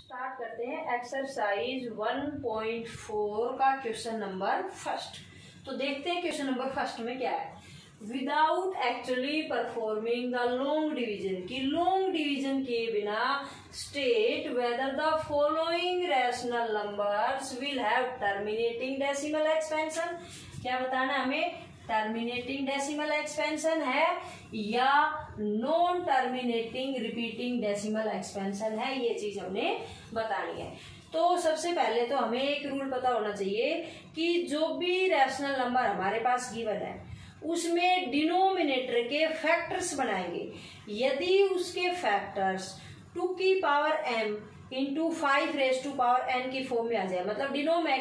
Start करते हैं exercise 1.4 का क्वेश्चन नंबर फ़र्स्ट तो देखते हैं क्वेश्चन नंबर फ़र्स्ट में क्या है। Without actually performing the long division की लॉन्ग डिवीज़न के बिना state whether the following rational numbers will have terminating decimal expansion क्या बताना हमें? टर्मिनेटिंग डेसिमल एक्सपेंशन है या non terminating repeating decimal expansion है, ये चीज़ हमने बतानी है। तो सबसे पहले तो हमें एक रूल पता होना चाहिए कि जो भी रैशनल नंबर हमारे पास गिवन है, उसमें डिनोमिनेटर के फैक्टर्स बनाएँगे। यदि उसके फैक्टर्स टू की power M into five raise to power N की फॉर्म में आ जाए। मतलब डिनोमे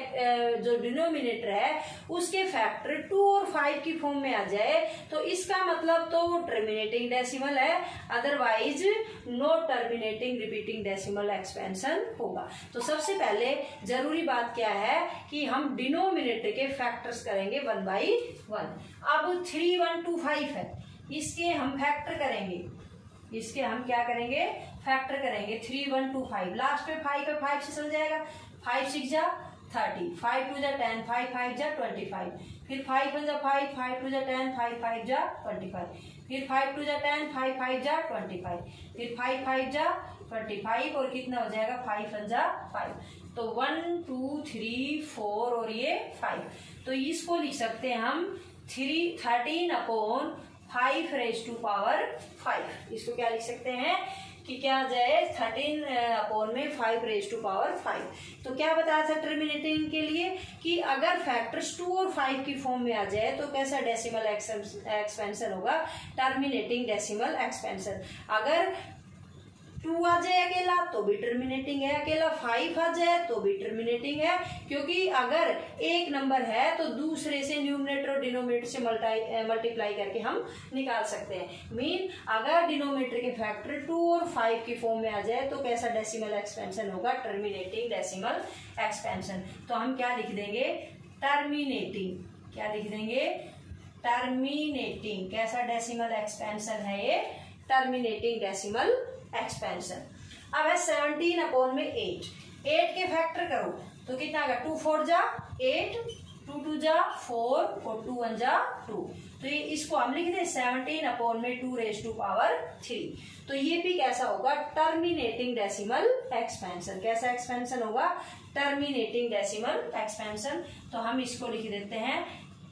जो डिनोमिनेटर है, उसके फैक्टर टू और फाइव की फॉर्म में आ जाए तो इसका मतलब तो वो टर्मिनेटिंग डेसिमल है otherwise no terminating repeating decimal expansion होगा। तो सबसे पहले ज़रूरी बात क्या है कि हम डिनोमिनेटर के फैक्टर्स करेंगे वन बाई वन अब थ्री वन टू फाइव है। इसके हम फैक्टर करेंगे। इसके हम क्या करेंगे? फैक्टर करेंगे three one two five last में फाइव पे फाइव से चल जाएगा। फाइव सिक्स जा थर्टी फाइव टू जा टेन फाइव फाइव जा ट्वेंटी फाइव फिर फाइव वन जा फाइव फाइव टू जा टेन फाइव फाइव जा ट्वेंटी फाइव फिर फाइव टू जा टेन फाइव फाइव जा ट्वेंटी फाइव फिर फाइव फाइव जा ट्वेंटी फाइव और कितना हो जाएगा? फाइव वन जा फाइव तो वन टू थ्री फोर और ये फाइव तो इसको लिख सकते हैं हम three thirteen upon five raise to power five इसको क्या लिख सकते हैं? कि क्या आ जाए थर्टीन अपॉन में five raise to power five तो क्या बताया था टर्मिनेटिंग के लिए कि अगर फैक्टर्स टू और फाइव की फॉर्म में आ जाए तो कैसा डेसिमल एक्सपेंशन होगा? टर्मिनेटिंग डेसिमल एक्सपेंशन अगर टू आ जाए अकेला तो भी टर्मिनेटिंग है। अकेला फाइव आ जाए तो भी टर्मिनेटिंग है। क्योंकि अगर एक नंबर है तो दूसरे से न्यूमिनेटर और डिनोमिनेटर से मल्टीप्लाई करके हम निकाल सकते हैं। मीन अगर डिनोमिनेटर के फैक्टर टू और फाइव के फॉर्म में आ जाए तो कैसा डेसिमल एक्सपेंशन होगा? टर्मिनेटिंग डेसिमल एक्सपेंशन तो हम क्या लिख देंगे? टर्मिनेटिंग क्या लिख देंगे? टर्मिनेटिंग कैसा डेसिमल एक्सपेंशन है ये? टर्मिनेटिंग डेसिमल एक्सपेंशन अब है सेवनटीन अपॉन में एट एट के फैक्टर करो तो कितना आएगा? टू फोर जा एट टू टू जा फोर और टू वन जा टू तो ये इसको हम लिख दें सेवनटीन अपॉन में two raise to power three तो ये भी कैसा होगा? टर्मिनेटिंग डेसिमल एक्सपेंशन कैसा एक्सपेंशन होगा? टर्मिनेटिंग डेसिमल एक्सपेंशन तो हम इसको लिख देते हैं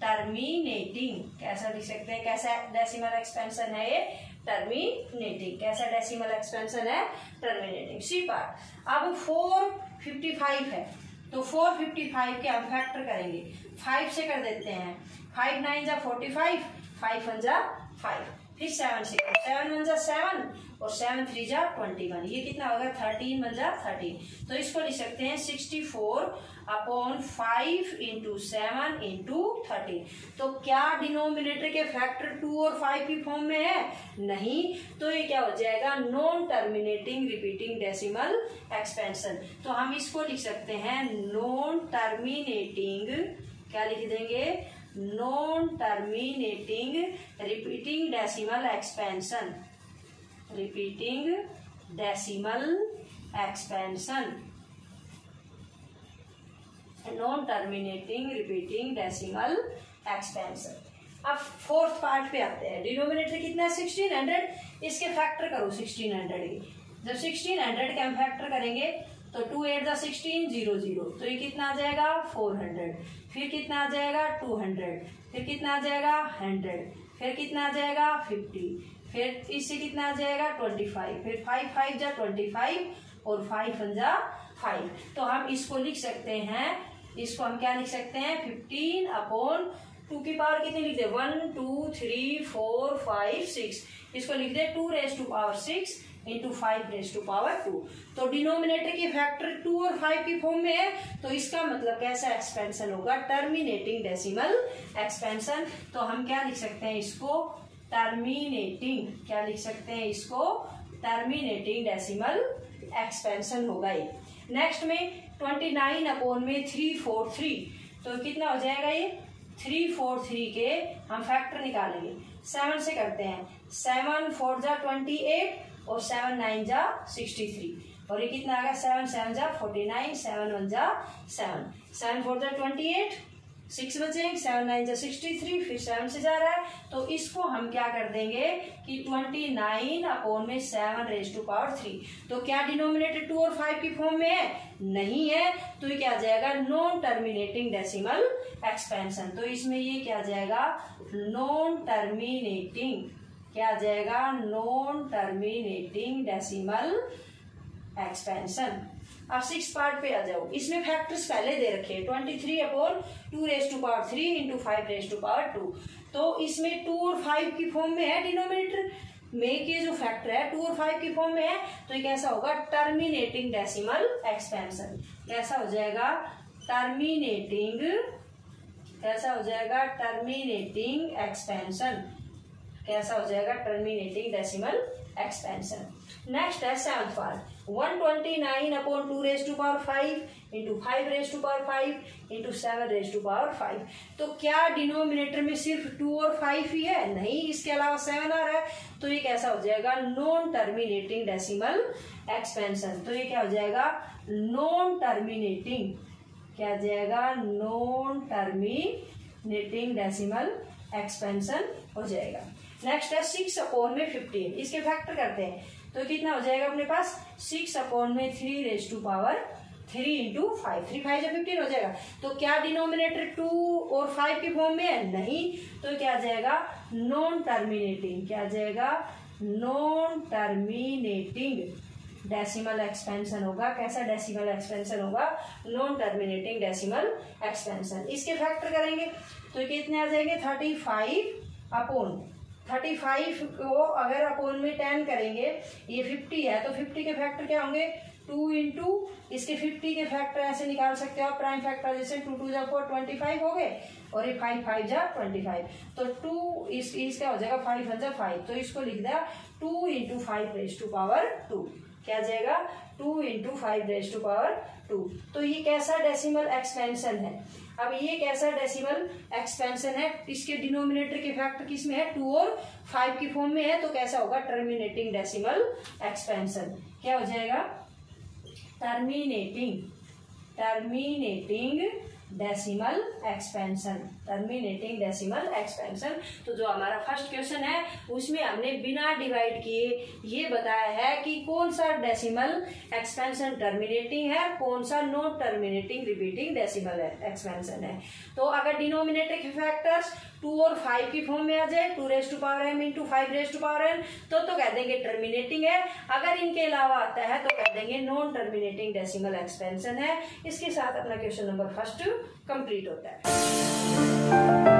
टर्मिनेटिंग कैसा लिख सकते हैं? कैसा डेसिमल एक्सपेंशन है ये? टर्मिनेटिंग, कैसा डेसिमल एक्सपेंशन है? टर्मिनेटिंग सी पार्ट अब फोर फिफ्टी फाइव है तो फोर फिफ्टी फाइव के हम फैक्टर करेंगे। फाइव से कर देते हैं। फाइव नाइन जा फोर्टी फाइव फाइव वन जा फाइव फिर सेवन से सेवन वन जा सेवन और सेवन थ्री जा ट्वेंटी वन ये कितना होगा? थर्टीन वन जा थर्टीन तो इसको लिख सकते हैं sixty four upon five into seven into thirteen तो क्या डिनोमिनेटर के फैक्टर टू और फाइव की फॉर्म में है? नहीं। तो ये क्या हो जाएगा? Non terminating repeating decimal expansion तो हम इसको लिख सकते हैं नॉन टर्मिनेटिंग क्या लिख देंगे? Non terminating repeating decimal expansion repeating decimal expansion non terminating repeating decimal expansion अब फोर्थ पार्ट पे आते हैं। डिनोमिनेटर कितना सिक्सटीन हंड्रेड इसके फैक्टर करो सिक्सटीन हंड्रेड के। जब सिक्सटीन हंड्रेड के हम फैक्टर करेंगे तो two eight the sixteen zero zero तो ये कितना आ जाएगा? फोर हंड्रेड फिर कितना आ जाएगा? टू हंड्रेड फिर कितना आ जाएगा? हंड्रेड फिर कितना आ जाएगा? फिफ्टी फिर इससे कितना आ जाएगा? ट्वेंटी फाइव फिर फाइव फाइव जा ट्वेंटी फाइव और फाइव वन जा फाइव तो हम इसको लिख सकते हैं, इसको हम क्या लिख सकते हैं? फिफ्टीन अपॉन टू की पावर कितनी लिख दे? One two three four five six इसको लिख दे two raise to power six into five raise to power two तो डिनोमिनेटर की फैक्टर टू और फाइव की फॉर्म में है तो इसका मतलब कैसा एक्सपेंशन होगा? टर्मिनेटिंग डेसिमल एक्सपेंशन तो हम क्या लिख सकते हैं इसको? टर्मिनेटिंग क्या लिख सकते हैं इसको? टर्मिनेटिंग डेसिमल एक्सपेंशन होगा ये। नेक्स्ट में ट्वेंटी नाइन अपॉन में थ्री फोर थ्री तो कितना हो जाएगा ये? थ्री फोर थ्री के हम फैक्टर निकालेंगे। सेवन से करते हैं। सेवन फोर जा ट्वेंटी एट और सेवन नाइन जा सिक्सटी थ्री और ये कितना आ गया? सेवन सेवन जा फोर्टी नाइन सेवन वन जा सेवन सेवन फोर जा ट्वेंटी एट सिक्स बचेंगे सेवन नाइन जा सिक्सटी थ्री, फिर सेवन से जा रहा है। तो इसको हम क्या कर देंगे कि ट्वेंटी नाइन अपोन में seven raise to power three तो क्या डिनोमिनेटर टू और फाइव की फॉर्म में है? नहीं है। तो ये क्या आ जाएगा? नॉन टर्मिनेटिंग डेसिमल एक्सपेंशन तो इसमें ये क्या आ जाएगा? नॉन टर्मिनेटिंग क्या आ जाएगा? नॉन टर्मिनेटिंग डेसिमल एक्सपेंशन अब सिक्स पार्ट पे आ जाओ। इसमें फैक्टर्स पहले दे रखे हैं। Twenty three upon two raise to power three into five raise to power two तो इसमें टू और फाइव की फॉर्म में है डिनोमिनेटर में के जो फैक्टर है। टू और फाइव की फॉर्म में है। तो ये कैसा होगा टर्मिनेटिंग डेसिमल एक्सपेंशन कैसा हो जाएगा टर्मिनेटिंग कैसा हो जाएगा टर्मिनेटिंग एक्सपेंशन कैसा हो जाएगा टर्मिनेटिंग डेसिमल एक्सपेंशन नेक्स्ट है seven part one twenty nine upon two raise to power five into five raise to power five into seven raise to power five तो क्या डिनोमिनेटर में सिर्फ़ टू और five ही है? नहीं, इसके अलावा सेवन आ रहा है। तो ये कैसा हो जाएगा? नॉन टर्मिनेटिंग डेसिमल एक्सपेंशन तो ये क्या हो जाएगा? नॉन टर्मिनेटिंग क्या जाएगा? नॉन टर्मिनेटिंग डेसिमल एक्सपेंशन हो जाएगा। नेक्स्ट है सिक्स अपॉन में फिफ्टीन इसके फैक्टर करते हैं। तो कितना हो जाएगा अपने पास? सिक्स अपॉन में three raise to power three into five three five या फिफ्टीन हो जाएगा तो क्या डिनोमिनेटर टू और फाइव के फॉर्म में है? नहीं. तो क्या आ जाएगा? नॉन टर्मिनेटिंग क्या आ जाएगा? नॉन टर्मिनेटिंग डेसिमल एक्सपेंशन होगा। कैसा डेसिमल एक्सपेंशन होगा? नॉन टर्मिनेटिंग डेसिमल एक्सपेंशन इसके फैक्टर करेंगे तो कितने आ जाएँगे? Thirty five upon thirty five को अगर अपोन में टेन करेंगे, ये फिफ्टी है तो फिफ्टी के फैक्टर क्या होंगे? टू इंटू इसके फिफ्टी के फैक्टर ऐसे निकाल सकते हो आप प्राइम फैक्टर जैसे टू टू जा फोर ट्वेंटी फाइव हो गए, और ये फाइव फाइव जा ट्वेंटी फाइव तो टू इस, इसका हो जाएगा फाइव फाइव तो इसको लिख दिया, two into five raise to power two क्या जाएगा? Two into five raise to power two तो ये कैसा डेसिमल एक्सपेंशन है? अब ये कैसा डेसिमल एक्सपेंशन है? इसके डिनोमिनेटर के फैक्टर किसमें है? टू और फाइव की फॉर्म में है तो कैसा होगा? टर्मिनेटिंग डेसिमल एक्सपेंशन क्या हो जाएगा? Terminating terminating decimal expansion terminating decimal expansion तो जो हमारा फ़र्स्ट क्वेश्चन है, उसमें हमने बिना डिवाइड किए ये बताया है कि कौन सा डेसिमल एक्सपेंशन टर्मिनेटिंग है कौन सा non terminating repeating decimal expansion है। तो अगर डिनोमिनेटिंग फैक्टर्स टू और फाइव की फॉर्म में आ जाए, two raise to power M into five raise to power M तो तो कह देंगे टर्मिनेटिंग है। अगर इनके अलावा आता है तो कह देंगे नॉन टर्मिनेटिंग डेसिमल एक्सपेंशन है। इसके साथ अपना क्वेश्चन नंबर फ़र्स्ट कंप्लीट होता है।